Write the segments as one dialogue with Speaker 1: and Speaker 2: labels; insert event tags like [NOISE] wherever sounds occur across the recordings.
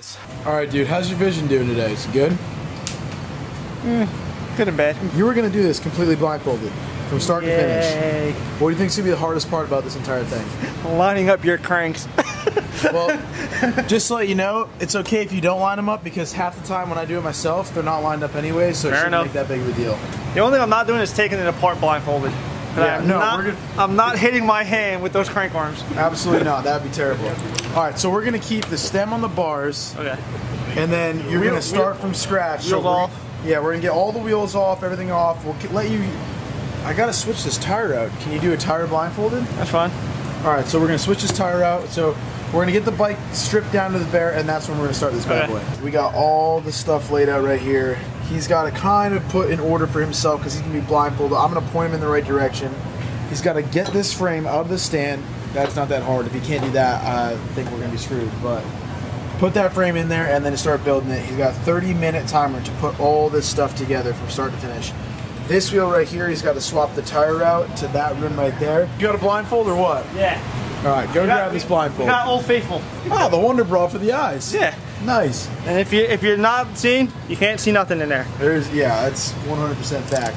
Speaker 1: this. All right, dude. How's your vision doing today? Is it good?
Speaker 2: Mm, good and bad.
Speaker 1: You were gonna do this completely blindfolded, from start to finish.
Speaker 2: Yay.
Speaker 1: What do you think's gonna be the hardest part about this entire thing? [LAUGHS]
Speaker 2: Lining up your cranks. [LAUGHS]
Speaker 1: Well, just to let you know, it's okay if you don't line them up because half the time when I do it myself, they're not lined up anyway, so it shouldn't
Speaker 2: enough.
Speaker 1: make that big of a deal.
Speaker 2: The only thing I'm not doing is taking it apart blindfolded.
Speaker 1: Yeah,
Speaker 2: I'm
Speaker 1: no,
Speaker 2: not,
Speaker 1: we're good.
Speaker 2: I'm not hitting my hand with those crank arms.
Speaker 1: Absolutely not. That'd be terrible. All right, so we're gonna keep the stem on the bars,
Speaker 2: Okay.
Speaker 1: and then you're
Speaker 2: Wheel-
Speaker 1: gonna start
Speaker 2: wheel-
Speaker 1: from scratch.
Speaker 2: wheels
Speaker 1: we're-
Speaker 2: off.
Speaker 1: Yeah, we're gonna get all the wheels off, everything off. We'll let you. I gotta switch this tire out. Can you do a tire blindfolded?
Speaker 2: That's fine.
Speaker 1: All right, so we're gonna switch this tire out. So we're gonna get the bike stripped down to the bare, and that's when we're gonna start this bad
Speaker 2: Okay.
Speaker 1: boy. We got all the stuff laid out right here. He's got to kind of put in order for himself because he's gonna be blindfolded. I'm gonna point him in the right direction. He's got to get this frame out of the stand. That's not that hard. If he can't do that, I think we're gonna be screwed. But put that frame in there and then start building it. He's got a 30 minute timer to put all this stuff together from start to finish. This wheel right here, he's got to swap the tire out to that rim right there. You got a blindfold or what?
Speaker 2: Yeah.
Speaker 1: All right, go grab this blindfold.
Speaker 2: got Old Faithful.
Speaker 1: Oh, the Wonder Bra for the eyes.
Speaker 2: Yeah.
Speaker 1: Nice.
Speaker 2: And if you if you're not seeing, you can't see nothing in there.
Speaker 1: There's yeah, that's 100% fact.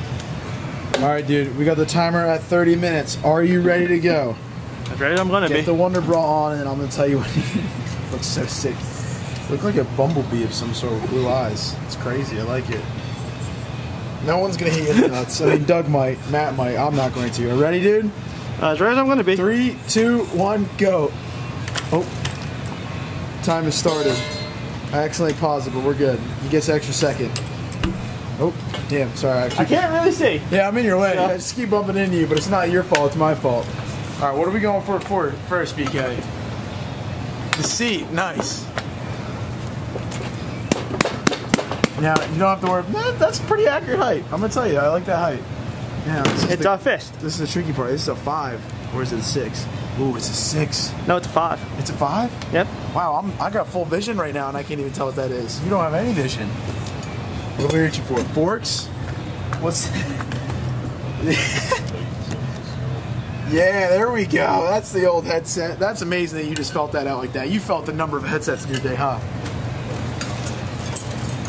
Speaker 1: All right, dude, we got the timer at 30 minutes. Are you ready to go?
Speaker 2: I'm ready. I'm gonna
Speaker 1: Get
Speaker 2: be.
Speaker 1: the Wonder Bra on, and I'm gonna tell you what. [LAUGHS] looks so sick. Look like a bumblebee of some sort with blue eyes. It's crazy. I like it. No one's gonna hit you in the nuts. I mean, Doug might, Matt might. I'm not going to. Are you ready, dude?
Speaker 2: Uh, as right as I'm gonna be.
Speaker 1: Three, two, one, go. Oh, time has started. I accidentally paused it, but we're good. He gets an extra second. Oh, damn, sorry. I,
Speaker 2: I can't really see.
Speaker 1: yeah, I'm in your way.
Speaker 2: Yeah.
Speaker 1: I just keep bumping into you, but it's not your fault. It's my fault. All right, what are we going for, for first, BK? The seat, nice. Now you don't have to worry. Man, that's pretty accurate height. I'm gonna tell you, I like that height. Yeah,
Speaker 2: It's
Speaker 1: the-
Speaker 2: a fist.
Speaker 1: this is the tricky part. This is a five, or is it a six? Ooh, it's a six.
Speaker 2: No, it's a five.
Speaker 1: It's a five.
Speaker 2: Yep.
Speaker 1: Wow, I'm I got full vision right now, and I can't even tell what that is. You don't have any vision. What are we reaching for? Forks? What's? [LAUGHS] yeah, there we go. That's the old headset. That's amazing that you just felt that out like that. You felt the number of headsets in your day, huh?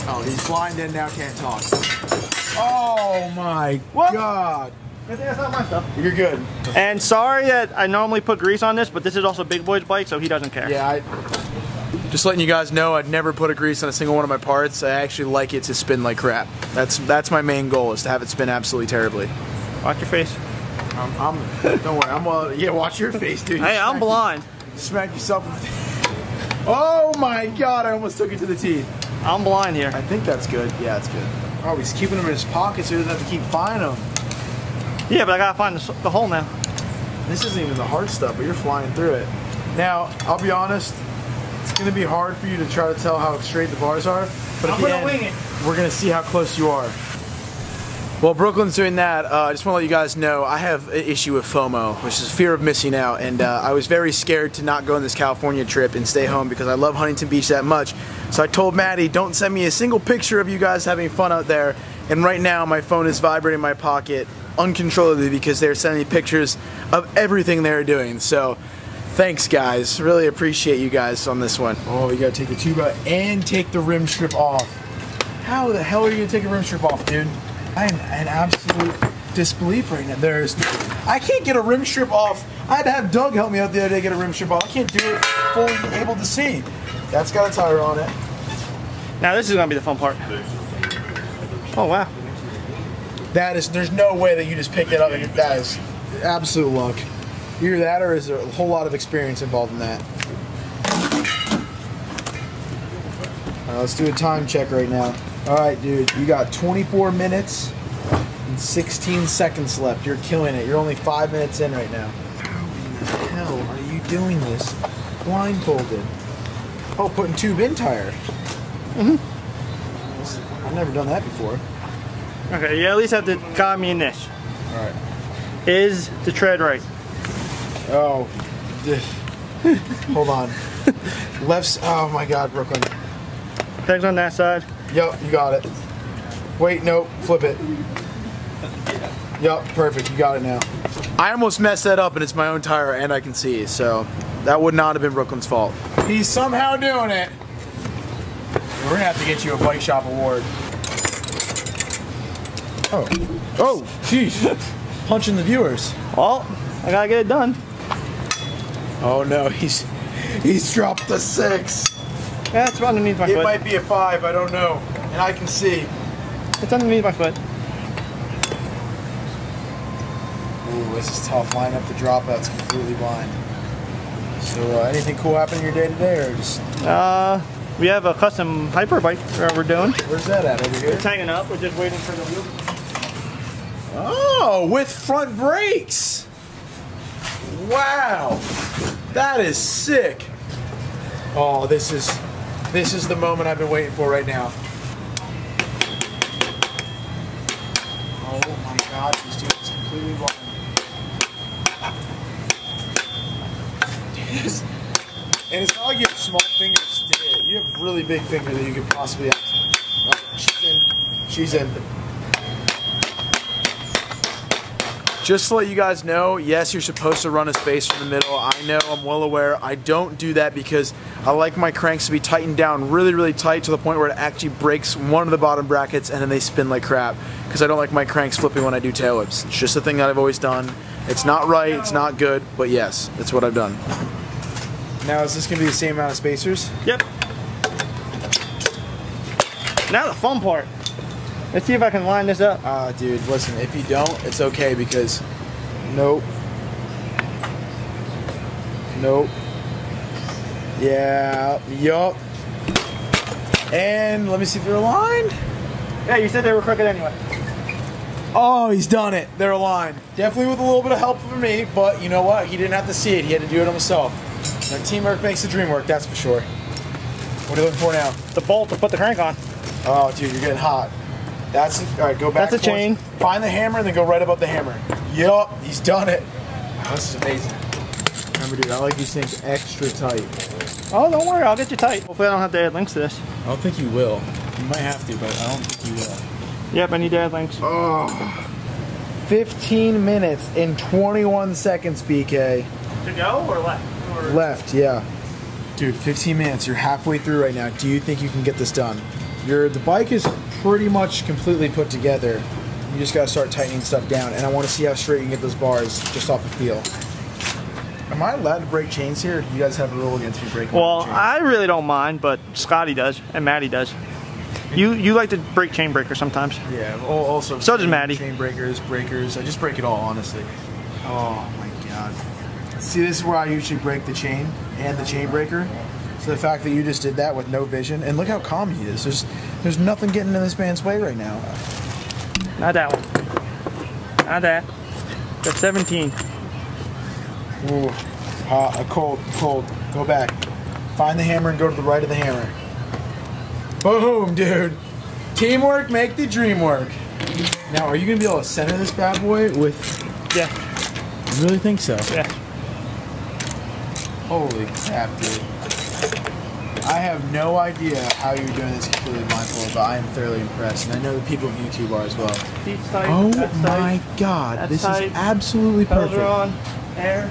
Speaker 1: Oh, he's blind and now can't talk. Oh my
Speaker 2: What?
Speaker 1: god.
Speaker 2: I think that's not my stuff.
Speaker 1: You're good.
Speaker 2: And sorry that I normally put grease on this, but this is also Big Boy's bike, so he doesn't care.
Speaker 1: Yeah, I. Just letting you guys know, I'd never put a grease on a single one of my parts. I actually like it to spin like crap. That's that's my main goal is to have it spin absolutely terribly.
Speaker 2: Watch your face.
Speaker 1: I'm, I'm don't worry. I'm uh, yeah. Watch your face, dude.
Speaker 2: Hey, I'm
Speaker 1: Smack-
Speaker 2: blind.
Speaker 1: Smack yourself. in [LAUGHS] Oh my god! I almost took it to the teeth.
Speaker 2: I'm blind here.
Speaker 1: I think that's good. Yeah, it's good. Oh, he's keeping them in his pocket so he doesn't have to keep finding them.
Speaker 2: Yeah, but I gotta find the, the hole now.
Speaker 1: This isn't even the hard stuff, but you're flying through it. Now, I'll be honest. It's going to be hard for you to try to tell how straight the bars are, but at
Speaker 2: I'm
Speaker 1: the
Speaker 2: gonna
Speaker 1: end,
Speaker 2: wing it.
Speaker 1: we're going to see how close you are. Well, Brooklyn's doing that. Uh, I just want to let you guys know I have an issue with FOMO, which is fear of missing out. And uh, I was very scared to not go on this California trip and stay home because I love Huntington Beach that much. So I told Maddie, don't send me a single picture of you guys having fun out there. And right now, my phone is vibrating in my pocket uncontrollably because they're sending me pictures of everything they're doing. So thanks, guys. Really appreciate you guys on this one. Oh, you got to take the tube out and take the rim strip off. How the hell are you gonna take a rim strip off, dude? I am in absolute disbelief right now. There's, I can't get a rim strip off. I had to have Doug help me out the other day to get a rim strip off. I can't do it fully able to see. That's got a tire on it.
Speaker 2: Now this is gonna be the fun part. Oh wow.
Speaker 1: That is, there's no way that you just pick it up. And that is absolute luck. Either that, or is there a whole lot of experience involved in that? Right, let's do a time check right now. All right, dude, you got 24 minutes and 16 seconds left. You're killing it. You're only five minutes in right now. How in the hell are you doing this blindfolded? Oh, putting tube in tire. Mm-hmm. I've never done that before.
Speaker 2: Okay, you at least have to guide me in this.
Speaker 1: All right.
Speaker 2: Is the tread right?
Speaker 1: Oh, hold on. Left. Oh my God, Brooklyn.
Speaker 2: Pegs on that side.
Speaker 1: Yup, you got it. Wait, no, flip it. Yup, perfect. You got it now. I almost messed that up, and it's my own tire, and I can see. So that would not have been Brooklyn's fault. He's somehow doing it. We're gonna have to get you a bike shop award. Oh, oh, sheesh, punching the viewers.
Speaker 2: Well, I gotta get it done.
Speaker 1: Oh no, he's he's dropped the six.
Speaker 2: Yeah, it's underneath my
Speaker 1: It
Speaker 2: foot.
Speaker 1: It might be a five, I don't know, and I can see.
Speaker 2: It's underneath my foot.
Speaker 1: Ooh, this is tough. Line up the dropouts completely blind. So, uh, anything cool happen in your day today, or just
Speaker 2: Uh, we have a custom hyper bike that we're doing.
Speaker 1: where's that at over here?
Speaker 2: It's hanging up. We're just waiting for the wheel.
Speaker 1: Oh, with front brakes. Wow, that is sick. Oh, this is this is the moment I've been waiting for right now. Oh my God, these is completely blind. [LAUGHS] And it's not like you have small fingers. You have really big fingers that you could possibly. Oh, she's in. She's in. Just to let you guys know, yes, you're supposed to run a space from the middle. I know, I'm well aware. I don't do that because I like my cranks to be tightened down really, really tight to the point where it actually breaks one of the bottom brackets and then they spin like crap. Because I don't like my cranks flipping when I do tail whips. It's just a thing that I've always done. It's not right, it's not good, but yes, it's what I've done. Now, is this going to be the same amount of spacers?
Speaker 2: Yep. Now the fun part. Let's see if I can line this up.
Speaker 1: Ah, dude, listen, if you don't, it's okay because nope. Nope. Yeah, yup. And let me see if they're aligned.
Speaker 2: Yeah, you said they were crooked anyway.
Speaker 1: Oh, he's done it. They're aligned. Definitely with a little bit of help from me, but you know what? He didn't have to see it. He had to do it himself. Now, teamwork makes the dream work, that's for sure. What are you looking for now?
Speaker 2: The bolt to put the crank on.
Speaker 1: Oh, dude, you're getting hot. That's all right. Go back.
Speaker 2: That's a
Speaker 1: towards-
Speaker 2: chain.
Speaker 1: Find the hammer and then go right above the hammer. Yup, he's done it. Wow, this is amazing. Remember, dude, I like these things extra tight.
Speaker 2: Oh, don't worry, I'll get you tight. Hopefully I don't have to add links to this.
Speaker 1: I don't think you will. You might have to, but I don't think you will.
Speaker 2: Yep, I need to add links.
Speaker 1: Oh. 15 minutes and 21 seconds, BK.
Speaker 2: To go or left? Or...
Speaker 1: Left, yeah. Dude, 15 minutes. You're halfway through right now. Do you think you can get this done? Your the bike is pretty much completely put together. You just gotta start tightening stuff down, and I want to see how straight you can get those bars just off the feel. Am I allowed to break chains here? You guys have a rule against me breaking.
Speaker 2: Well,
Speaker 1: chains.
Speaker 2: I really don't mind, but Scotty does, and Maddie does. You you like to break chain breakers sometimes.
Speaker 1: yeah. Also,
Speaker 2: So does
Speaker 1: chain-
Speaker 2: Maddie.
Speaker 1: Chain breakers, breakers. I just break it all, honestly. Oh my god. See, this is where I usually break the chain and the chain breaker. So the fact that you just did that with no vision, and look how calm he is. There's, there's nothing getting in this man's way right now.
Speaker 2: Not that one. Not that. That's 17.
Speaker 1: Ooh, hot, uh, cold, cold. Go back. Find the hammer and go to the right of the hammer. Boom, dude. Teamwork make the dream work. Now, are you gonna be able to center this bad boy with?
Speaker 2: Yeah,
Speaker 1: I really think so?
Speaker 2: yeah.
Speaker 1: Holy crap, dude. I have no idea how you're doing this completely blindfolded, but I am thoroughly impressed, and I know the people of YouTube are as well.
Speaker 2: Seat's tight.
Speaker 1: Oh my
Speaker 2: tight.
Speaker 1: god, this
Speaker 2: tight.
Speaker 1: is absolutely
Speaker 2: Pedals
Speaker 1: perfect.
Speaker 2: are on. Air.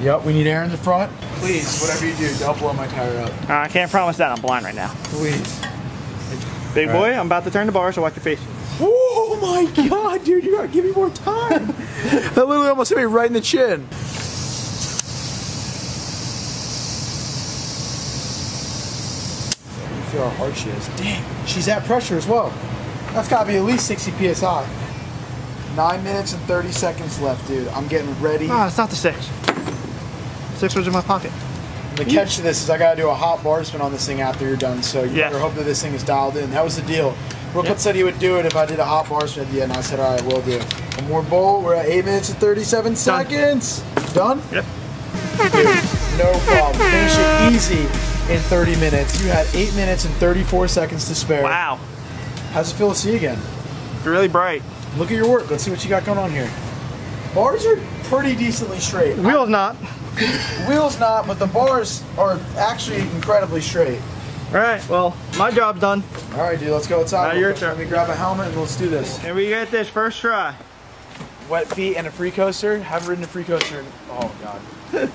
Speaker 1: Yep, we need air in the front. Please, whatever you do, don't blow my tire up.
Speaker 2: Uh, I can't promise that. I'm blind right now.
Speaker 1: Please.
Speaker 2: Big
Speaker 1: All
Speaker 2: boy,
Speaker 1: right.
Speaker 2: I'm about to turn the bar, so watch your face.
Speaker 1: Oh my [LAUGHS] god, dude, you gotta give me more time. [LAUGHS] that literally almost hit me right in the chin. You feel how hard she is. Damn, she's at pressure as well. That's gotta be at least 60 psi. Nine minutes and 30 seconds left, dude. I'm getting ready.
Speaker 2: Ah, it's not the six. Six was in my pocket.
Speaker 1: The catch to this is I gotta do a hot bar spin on this thing after you're done, so you
Speaker 2: Yeah.
Speaker 1: better hope that this thing is dialed in. That was the deal. Brooklyn
Speaker 2: Yeah.
Speaker 1: said he would do it if I did a hot bar spin at the end. I said, all right, we'll do. One more bowl. We're at 8 minutes and 37 seconds. Done?
Speaker 2: Yep.
Speaker 1: No problem. Finish it easy in 30 minutes. You had 8 minutes and 34 seconds to spare.
Speaker 2: Wow.
Speaker 1: How's it feel to see again?
Speaker 2: Really bright.
Speaker 1: Look at your work. Let's see what you got going on here. Bars are pretty decently straight.
Speaker 2: Wheels not.
Speaker 1: Wheels not, but the bars are actually incredibly straight.
Speaker 2: All right, well, my job's done.
Speaker 1: All right, dude, let's go outside.
Speaker 2: Now
Speaker 1: real
Speaker 2: your
Speaker 1: quick.
Speaker 2: turn.
Speaker 1: Let me grab a helmet and let's do this.
Speaker 2: And we get this first try.
Speaker 1: Wet feet and a free coaster. Haven't ridden a free coaster. In, oh god. [LAUGHS]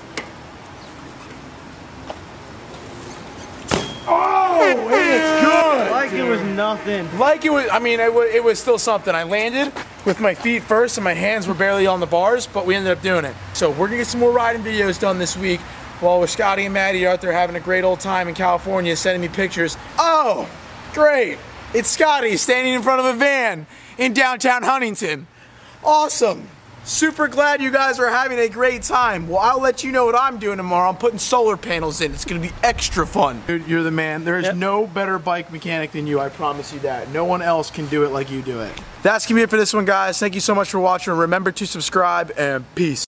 Speaker 1: oh, and it's
Speaker 2: Like it was nothing.
Speaker 1: Like it was, I mean, it was, it was still something. I landed with my feet first and my hands were barely on the bars, but we ended up doing it. So we're gonna get some more riding videos done this week while with Scotty and Maddie out there having a great old time in California, sending me pictures. Oh, great. It's Scotty standing in front of a van in downtown Huntington. Awesome. Super glad you guys are having a great time. Well, I'll let you know what I'm doing tomorrow. I'm putting solar panels in. It's gonna be extra fun. Dude, you're the man. There is
Speaker 2: Yep.
Speaker 1: no better bike mechanic than you. I promise you that. No one else can do it like you do it. That's gonna be it for this one, guys. Thank you so much for watching. Remember to subscribe and peace.